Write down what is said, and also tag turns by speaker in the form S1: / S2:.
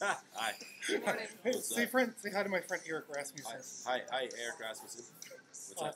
S1: Rasmus.
S2: hi.
S1: Good morning.
S3: Hey,
S2: What's
S3: say
S2: up?
S3: friend, say hi to my friend Eric Rasmussen.
S2: Hi, hi, hi, Eric Rasmussen. What's up?